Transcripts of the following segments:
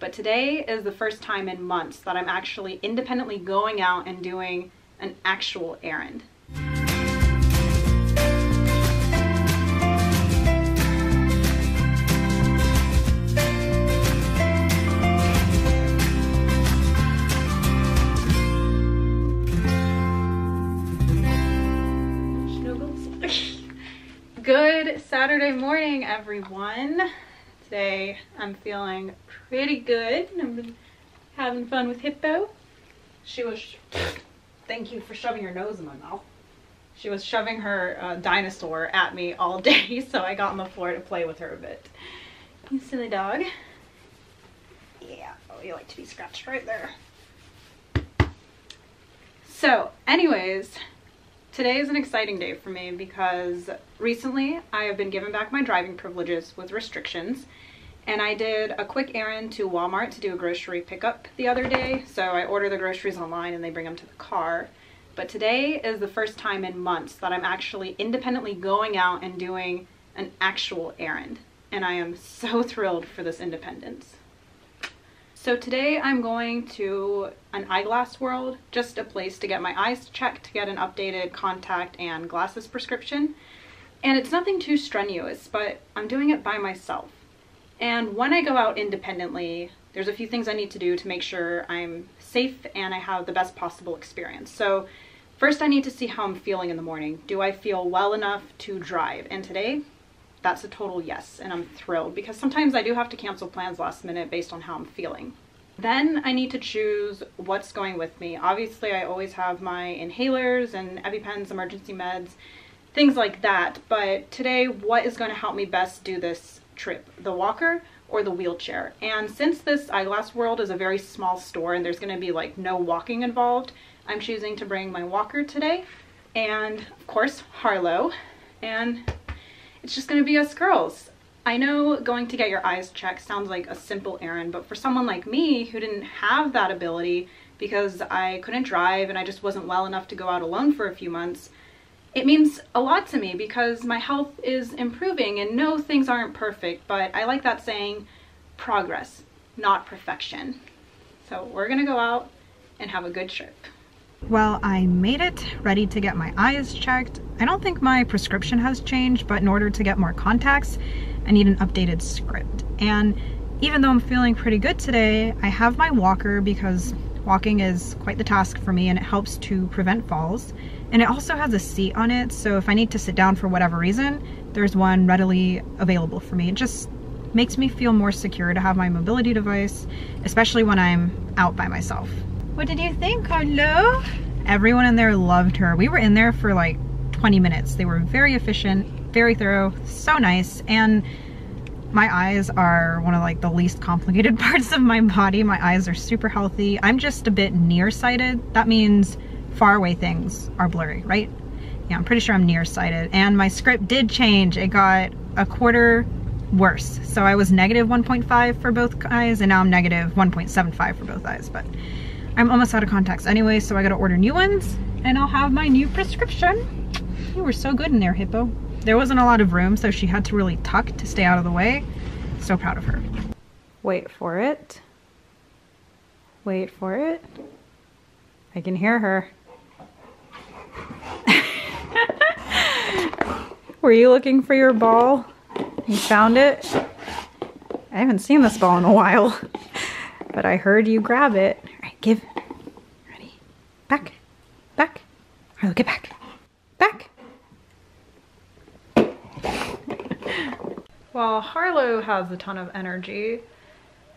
but today is the first time in months that I'm actually independently going out and doing an actual errand. Good Saturday morning, everyone. Today I'm feeling pretty good. And I've been having fun with Hippo. She was, thank you for shoving your nose in my mouth. She was shoving her uh, dinosaur at me all day, so I got on the floor to play with her a bit. You silly dog. Yeah, oh, you like to be scratched right there. So, anyways, Today is an exciting day for me because recently I have been given back my driving privileges with restrictions and I did a quick errand to Walmart to do a grocery pickup the other day. So I order the groceries online and they bring them to the car. But today is the first time in months that I'm actually independently going out and doing an actual errand. And I am so thrilled for this independence. So today I'm going to an eyeglass world, just a place to get my eyes checked to get an updated contact and glasses prescription. And it's nothing too strenuous, but I'm doing it by myself. And when I go out independently, there's a few things I need to do to make sure I'm safe and I have the best possible experience. So first I need to see how I'm feeling in the morning. Do I feel well enough to drive? And today that's a total yes and I'm thrilled because sometimes I do have to cancel plans last minute based on how I'm feeling. Then I need to choose what's going with me. Obviously I always have my inhalers and EpiPens, emergency meds, things like that. But today what is going to help me best do this trip? The walker or the wheelchair? And since this Eyeglass World is a very small store and there's going to be like no walking involved, I'm choosing to bring my walker today and of course Harlow and it's just gonna be us girls. I know going to get your eyes checked sounds like a simple errand, but for someone like me who didn't have that ability because I couldn't drive and I just wasn't well enough to go out alone for a few months, it means a lot to me because my health is improving and no, things aren't perfect, but I like that saying, progress, not perfection. So we're gonna go out and have a good trip. Well, I made it, ready to get my eyes checked. I don't think my prescription has changed, but in order to get more contacts, I need an updated script. And even though I'm feeling pretty good today, I have my walker because walking is quite the task for me and it helps to prevent falls. And it also has a seat on it, so if I need to sit down for whatever reason, there's one readily available for me. It just makes me feel more secure to have my mobility device, especially when I'm out by myself. What did you think, Harlow? Everyone in there loved her. We were in there for like 20 minutes. They were very efficient, very thorough, so nice. And my eyes are one of like the least complicated parts of my body. My eyes are super healthy. I'm just a bit nearsighted. That means far away things are blurry, right? Yeah, I'm pretty sure I'm nearsighted. And my script did change. It got a quarter worse. So I was negative 1.5 for both eyes and now I'm negative 1.75 for both eyes. But I'm almost out of contacts anyway, so I gotta order new ones and I'll have my new prescription. You were so good in there, Hippo. There wasn't a lot of room, so she had to really tuck to stay out of the way. So proud of her. Wait for it. Wait for it. I can hear her. Were you looking for your ball? You found it? I haven't seen this ball in a while, but I heard you grab it. Give. Ready? Back. Back. Get back. Back. While Harlow has a ton of energy,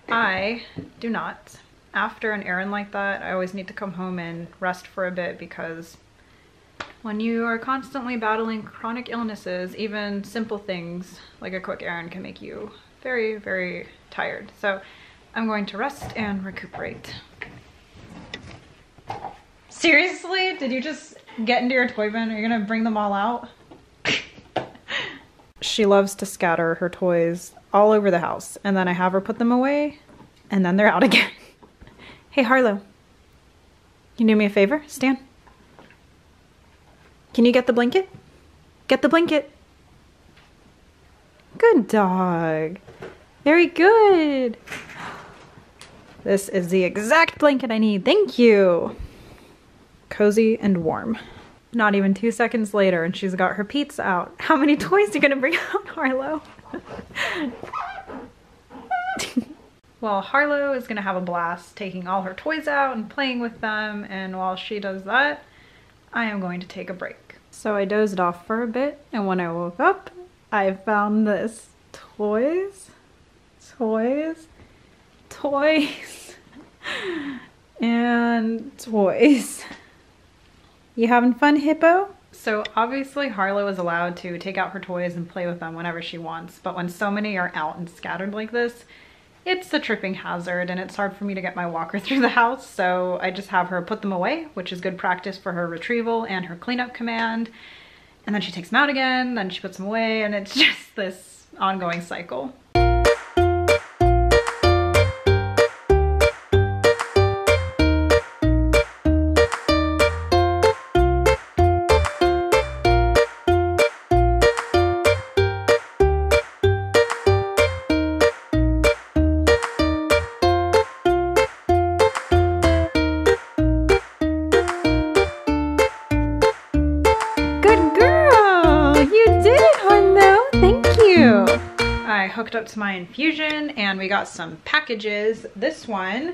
I do not. After an errand like that, I always need to come home and rest for a bit because when you are constantly battling chronic illnesses, even simple things like a quick errand can make you very, very tired. So I'm going to rest and recuperate. Seriously? Did you just get into your toy bin? Are you gonna bring them all out? she loves to scatter her toys all over the house and then I have her put them away and then they're out again. hey Harlow, you do me a favor? Stan? Can you get the blanket? Get the blanket. Good dog. Very good. This is the exact blanket I need. Thank you. Cozy and warm. Not even two seconds later and she's got her pizza out. How many toys are you gonna bring out, Harlow? well, Harlow is gonna have a blast taking all her toys out and playing with them. And while she does that, I am going to take a break. So I dozed off for a bit and when I woke up, I found this. Toys, toys, toys, and toys. You having fun, Hippo? So obviously Harlow is allowed to take out her toys and play with them whenever she wants, but when so many are out and scattered like this, it's a tripping hazard and it's hard for me to get my walker through the house, so I just have her put them away, which is good practice for her retrieval and her cleanup command. And then she takes them out again, then she puts them away, and it's just this ongoing cycle. Hooked up to my infusion and we got some packages. This one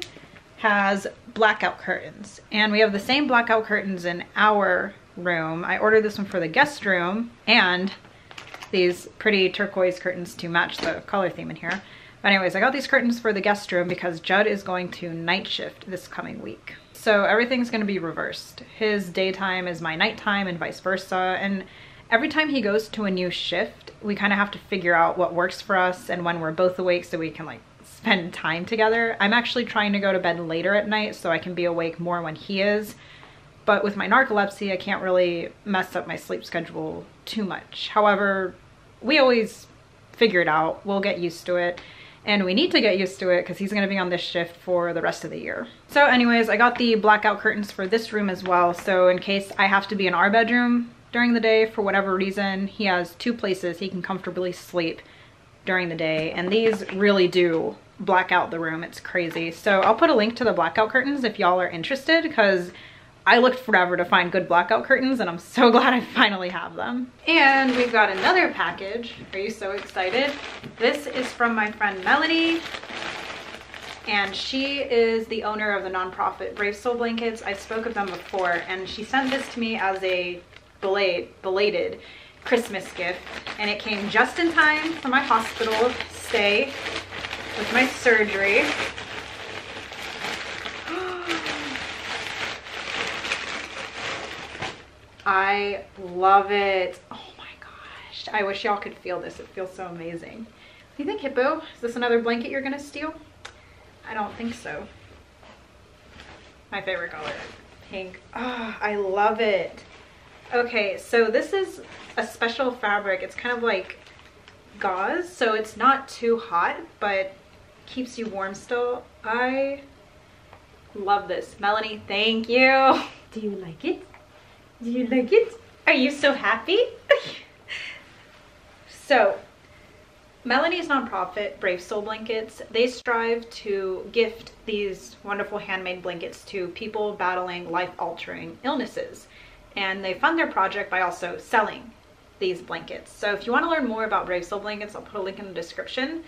has blackout curtains and we have the same blackout curtains in our room. I ordered this one for the guest room and these pretty turquoise curtains to match the color theme in here. But anyways, I got these curtains for the guest room because Judd is going to night shift this coming week. So everything's gonna be reversed. His daytime is my nighttime and vice versa. And every time he goes to a new shift, we kind of have to figure out what works for us and when we're both awake so we can like spend time together. I'm actually trying to go to bed later at night so I can be awake more when he is. But with my narcolepsy, I can't really mess up my sleep schedule too much. However, we always figure it out. We'll get used to it. And we need to get used to it because he's going to be on this shift for the rest of the year. So anyways, I got the blackout curtains for this room as well. So in case I have to be in our bedroom during the day for whatever reason. He has two places he can comfortably sleep during the day and these really do black out the room. It's crazy. So I'll put a link to the blackout curtains if y'all are interested because I looked forever to find good blackout curtains and I'm so glad I finally have them. And we've got another package. Are you so excited? This is from my friend Melody and she is the owner of the nonprofit Brave Soul Blankets. I spoke of them before and she sent this to me as a belated, belated Christmas gift and it came just in time for my hospital stay with my surgery. I love it. Oh my gosh. I wish y'all could feel this. It feels so amazing. Do you think, Hippo? Is this another blanket you're gonna steal? I don't think so. My favorite color, pink. Oh, I love it. Okay, so this is a special fabric. It's kind of like gauze, so it's not too hot, but keeps you warm still. I love this. Melanie, thank you. Do you like it? Do you like it? Are you so happy? so, Melanie's nonprofit, Brave Soul Blankets, they strive to gift these wonderful handmade blankets to people battling life-altering illnesses and they fund their project by also selling these blankets. So if you want to learn more about Brave Soul Blankets, I'll put a link in the description.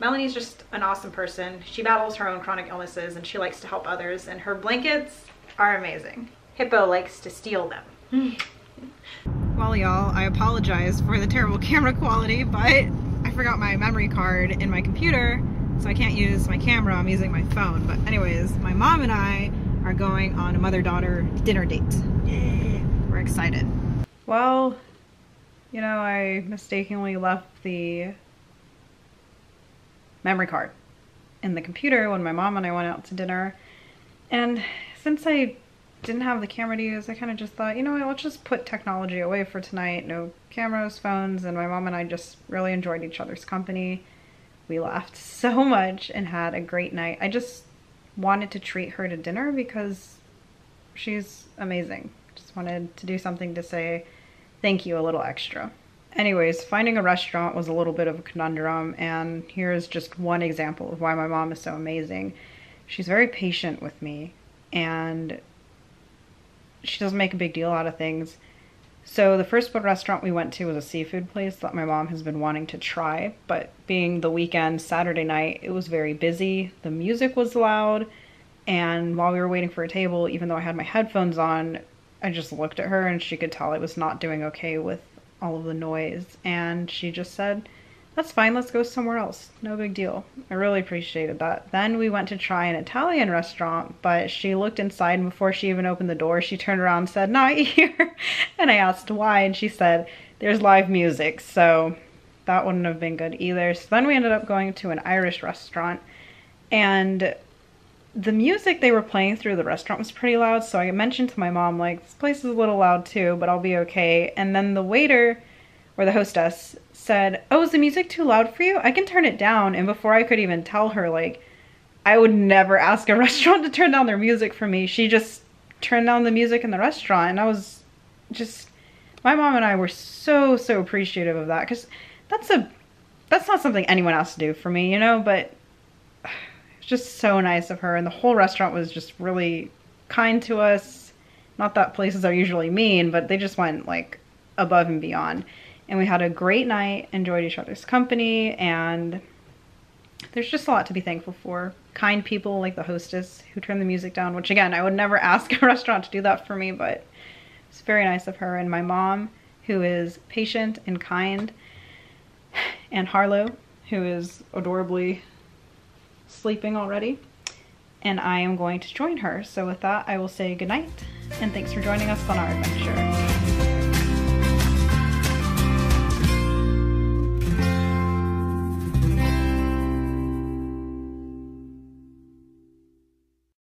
Melanie's just an awesome person. She battles her own chronic illnesses and she likes to help others and her blankets are amazing. Hippo likes to steal them. well y'all, I apologize for the terrible camera quality, but I forgot my memory card in my computer, so I can't use my camera, I'm using my phone. But anyways, my mom and I are going on a mother-daughter dinner date. Yeah, we're excited. Well, you know, I mistakenly left the memory card in the computer when my mom and I went out to dinner. And since I didn't have the camera to use, I kind of just thought, you know what, let's just put technology away for tonight. No cameras, phones, and my mom and I just really enjoyed each other's company. We laughed so much and had a great night. I just wanted to treat her to dinner because she's amazing. Just wanted to do something to say thank you a little extra. Anyways, finding a restaurant was a little bit of a conundrum and here's just one example of why my mom is so amazing. she's very patient with me and she doesn't make a big deal out of things. So the first restaurant we went to was a seafood place that my mom has been wanting to try, but being the weekend, Saturday night, it was very busy. The music was loud, and while we were waiting for a table, even though I had my headphones on, I just looked at her and she could tell I was not doing okay with all of the noise, and she just said, that's fine, let's go somewhere else. No big deal. I really appreciated that. Then we went to try an Italian restaurant, but she looked inside and before she even opened the door, she turned around and said, not here. and I asked why, and she said, there's live music, so that wouldn't have been good either. So then we ended up going to an Irish restaurant, and the music they were playing through the restaurant was pretty loud, so I mentioned to my mom, like, this place is a little loud too, but I'll be okay. And then the waiter, or the hostess, said, oh, is the music too loud for you? I can turn it down. And before I could even tell her, like, I would never ask a restaurant to turn down their music for me. She just turned down the music in the restaurant. And I was just, my mom and I were so, so appreciative of that. Because that's a, that's not something anyone has to do for me, you know? But it's just so nice of her. And the whole restaurant was just really kind to us. Not that places are usually mean, but they just went like above and beyond and we had a great night, enjoyed each other's company, and there's just a lot to be thankful for. Kind people like the hostess who turned the music down, which again, I would never ask a restaurant to do that for me, but it's very nice of her. And my mom, who is patient and kind, and Harlow, who is adorably sleeping already. And I am going to join her. So with that, I will say goodnight and thanks for joining us on our adventure.